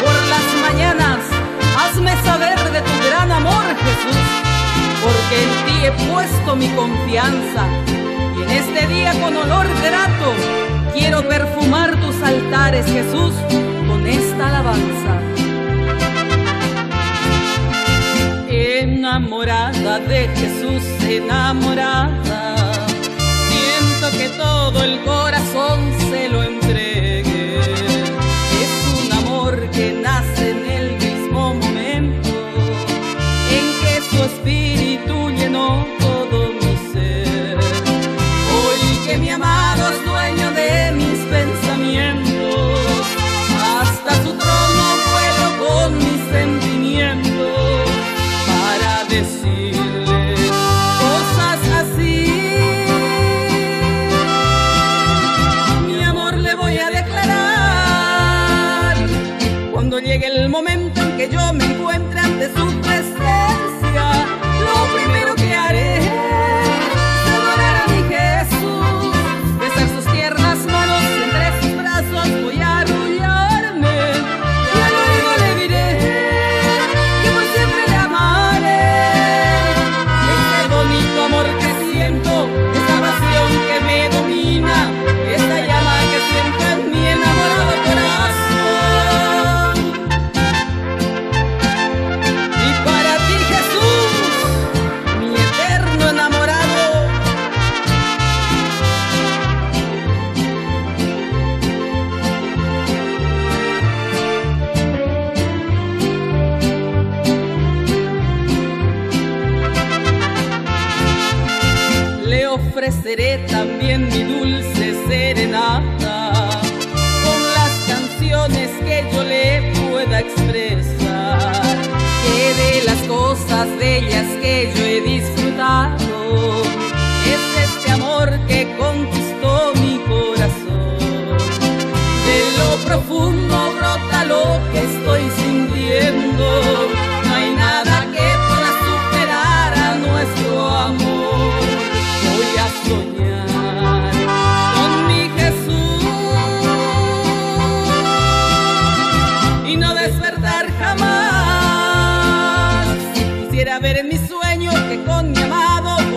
Por las mañanas, hazme saber de tu gran amor, Jesús, porque en ti he puesto mi confianza. Y en este día con olor grato, quiero perfumar tus altares, Jesús, con esta alabanza. Enamorada de Jesús, enamorada, cosas así. Mi amor le voy a declarar cuando llegue el momento en que yo me encuentre ante su presencia. Lo primero le ofreceré también mi dulce serenata. jamás. Quisiera ver en mis sueños que con mi amado